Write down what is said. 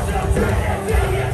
I'll